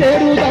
ಸೇರುವುದ